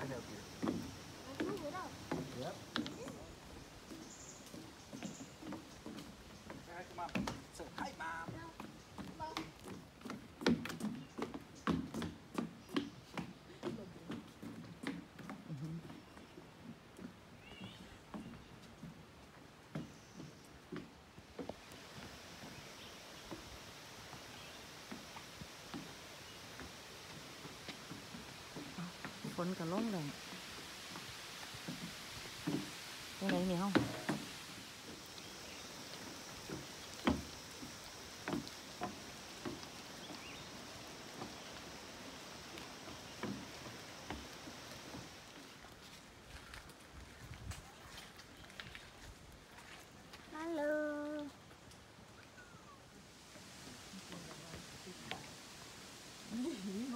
I help you. I it. Yep. ฝนก็ลงได้ยังไงนี่ห้อง嗯。